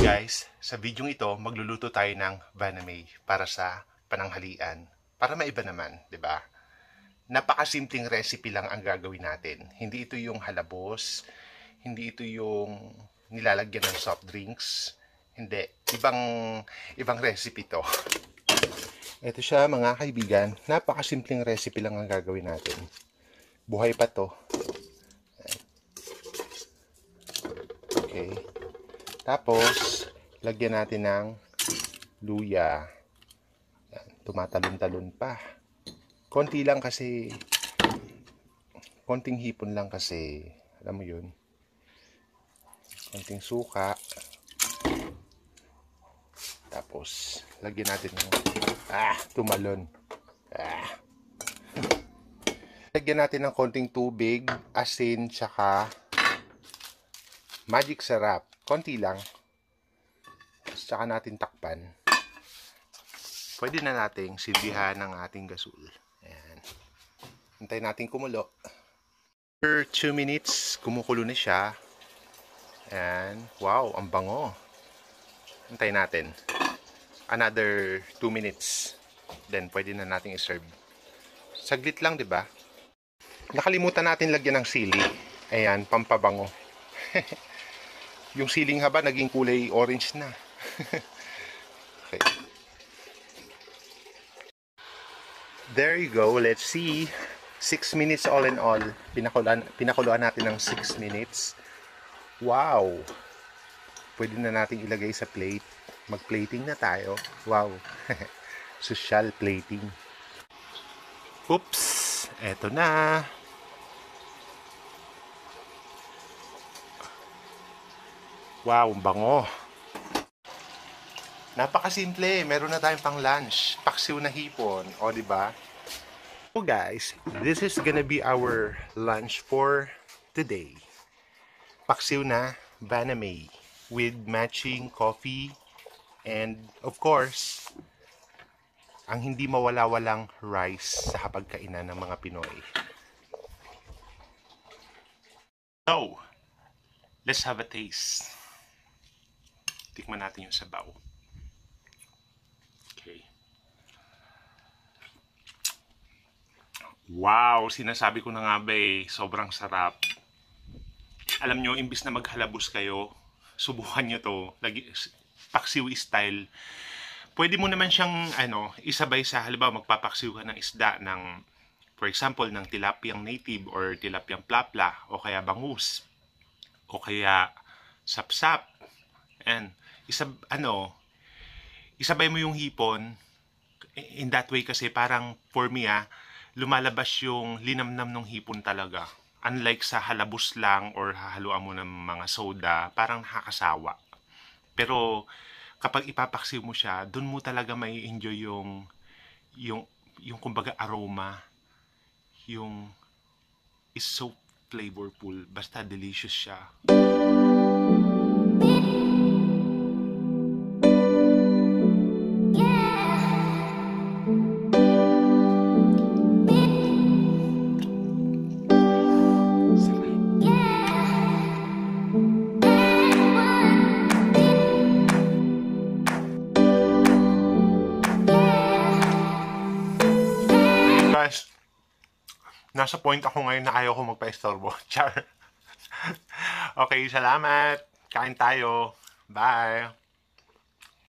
guys, sa video ito, magluluto tayo ng banamay para sa pananghalian. Para maiba naman, di ba? Napakasimpleng recipe lang ang gagawin natin. Hindi ito yung halabos, hindi ito yung nilalagyan ng soft drinks. Hindi, ibang ibang recipe to. Ito siya mga kaibigan, napakasimpleng recipe lang ang gagawin natin. Buhay pa to. Okay. Tapos, lagyan natin ng luya. Yan, tumatalon-talon pa. Konti lang kasi, konting hipon lang kasi, alam mo yun. Konting suka. Tapos, lagyan natin ng, ah, tumalon. Ah. Lagyan natin ng konting tubig, asin, tsaka magic sarap. Konti lang. Tsaka natin takpan. Pwede na nating silbihan ng ating gasol. Ayan. Hintayin natin kumulo. For 2 minutes, kumukulo na siya. Ayan. Wow, ang bango. Hintayin natin. Another 2 minutes. Then, pwede na nating iserve. Saglit lang, di ba? Nakalimutan natin lagyan ng sili. Ayan, pampabango. yung siling haba naging kulay orange na. okay. There you go. Let's see. 6 minutes all in all. Pinakuluan, pinakuluan natin ng 6 minutes. Wow! Pwede na natin ilagay sa plate. Mag-plating na tayo. Wow! Social plating. Oops! Eto na. Wow, bango. Napakasimple. Meron na tayong pang lunch. Paksiw na hipon. O, di ba? So guys, this is gonna be our lunch for today. Paksiw na banamay with matching coffee and of course, ang hindi mawala-walang rice sa hapagkainan ng mga Pinoy. So, let's have a taste. Tikman natin yung sabaw. Okay. Wow! Sinasabi ko na nga ba eh, sobrang sarap. Alam nyo, imbis na maghalabos kayo, subukan nyo to. Lagi, paksiw style. Pwede mo naman siyang ano, isabay sa halimbawa magpapaksiw ka ng isda ng for example ng tilapiyang native or tilapiyang plapla o kaya bangus o kaya sapsap. And isab ano, isabay mo yung hipon in that way kasi parang for me ah, lumalabas yung linamnam ng hipon talaga. Unlike sa halabos lang or hahaluan mo ng mga soda, parang nakakasawa. Pero kapag ipapaksiw mo siya, doon mo talaga may enjoy yung yung yung kumbaga aroma yung is so flavorful basta delicious siya nasa point ako ngayon na ayaw ko magpa-estorbo char. Okay salamat. Kain tayo. Bye